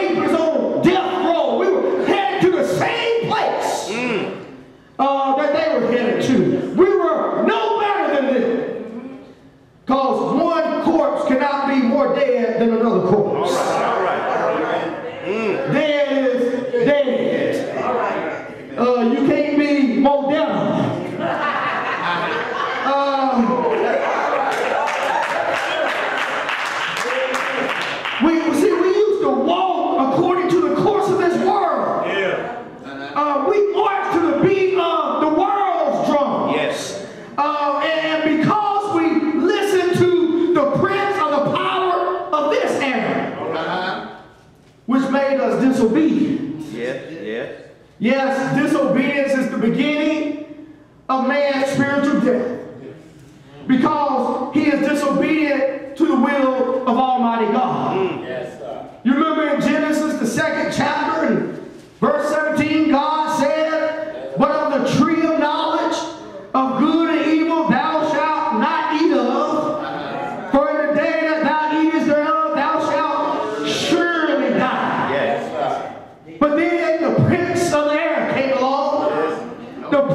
rapist on death row. We were headed to the same place uh, that they were headed to. We were no better than them. Because one corpse cannot be more dead than another corpse. All right, all right. Dead is dead. Uh, you can't be more dead. Um, we disobedient. Yes, yes. Yes, disobedience is the beginning of man's spiritual death. Because he is disobedient to the will of Almighty God. You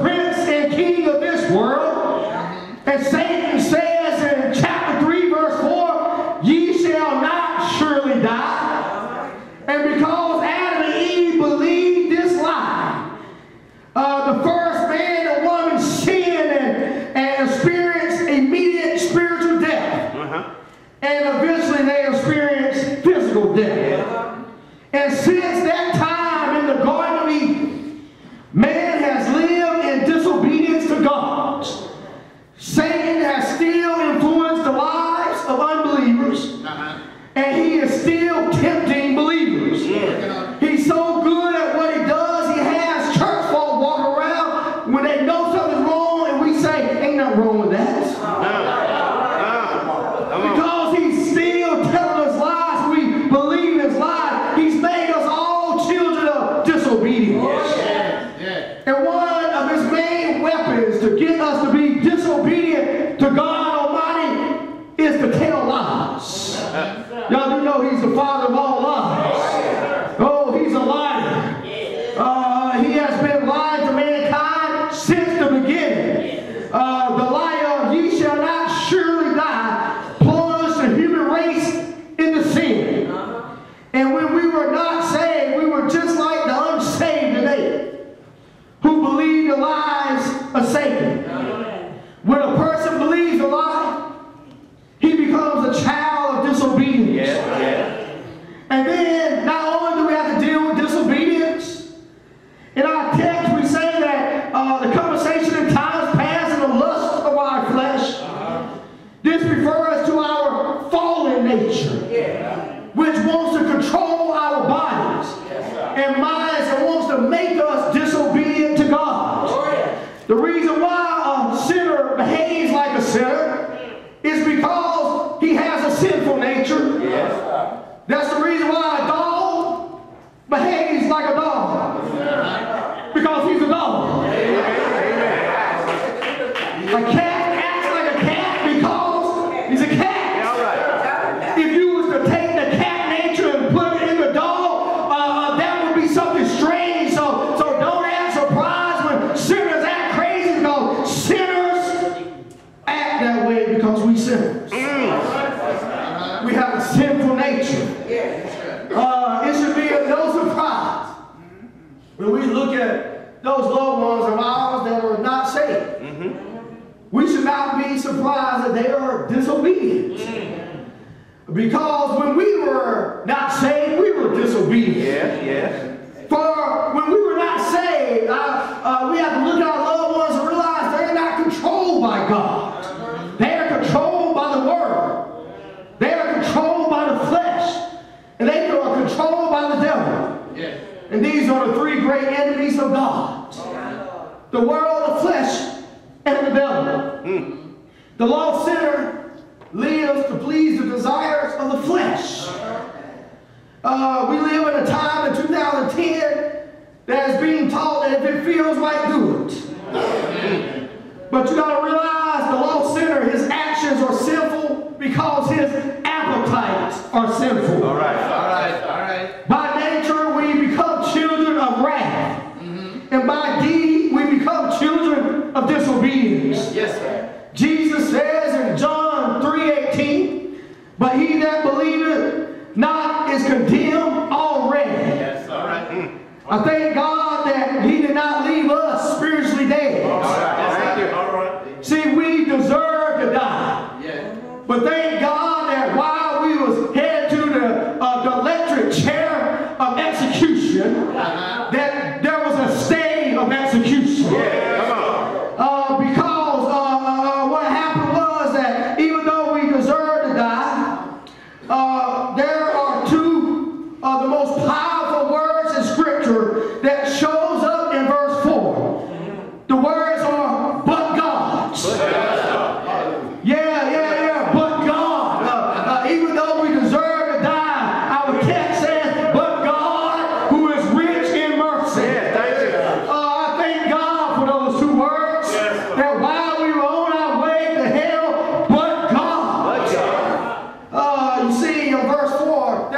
prince and king of this world, and Satan says in chapter 3, verse 4, Ye shall not surely die. And because Adam and Eve believed this lie, uh, the first man and woman sinned and, and experienced immediate spiritual death. Uh-huh. And eventually they experienced physical death. And since that time in the Garden of Eden, man has lived in disobedience to God. Satan has still influenced the lives of unbelievers, and he is still tempting believers. He's so good at what he does, he has church folk walk around when they know something's wrong, and we say, Ain't nothing wrong with that. Uh, come on. Because he's still telling us lies, we believe his lies. He's made us all children disobedience. And one of his main weapons to get us to be disobedient to God Almighty is to tell lies. Y'all do know he's the father of all lies. Oh, he's a liar. Uh, he has been lying to mankind since the beginning. Uh, the lie of ye shall not surely die plunged the human race into sin. And when we were not saved, we were just like the unsaved today who believe the lies of Satan. When a person believes a lie, he becomes a child of disobedience. Yes, yes. And then not only do we have to deal with disobedience, in our text we say that uh, the conversation in times past and the lust of our flesh, this refers to our fallen nature, which wants to control our bodies and minds and wants to make us disobedient to God. The reason why a sinner behaves like a sinner is because he has a sinful nature. Yes. That's the reason why because we sinners. We have a sinful nature. Uh, it should be no surprise when we look at those loved ones of ours that are not saved. We should not be surprised that they are disobedient. Because when we were not saved, we were disobedient. Yes, yes. For when we were not saved, uh, uh, we have to look at our loved ones and realize they're not controlled by God. They are controlled by the world. They are controlled by the flesh. And they are controlled by the devil. And these are the three great enemies of God. The world, the flesh, and the devil. The lost sinner lives to please the desires of the flesh. Uh, we live in a time in 2010 that is being taught that if it feels right, do it. But you got to realize the lost sinner, But he that believeth not is condemned already. Yes, all right. Hmm. I thank God that he did not leave us spiritually dead. All right. All right. All right. See, we deserve to die. Yeah. But thank God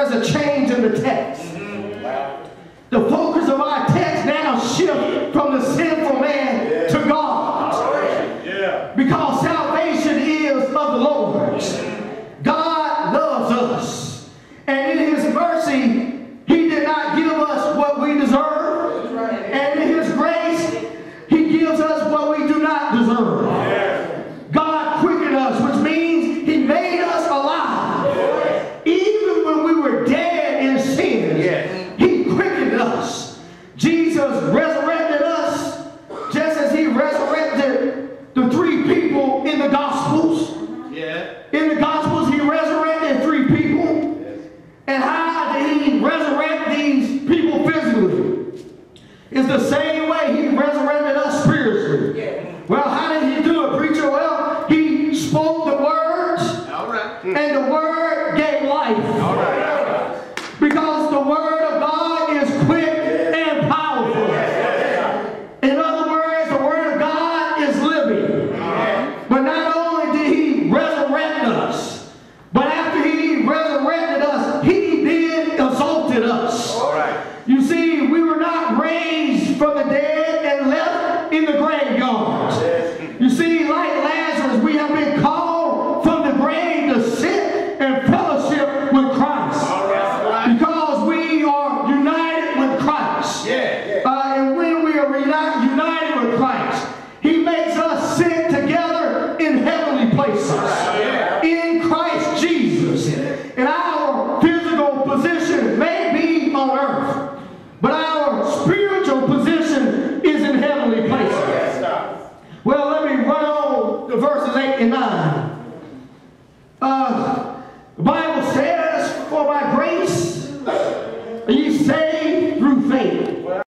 there's a change in the text. resurrect these people physically. It's the same way he resurrected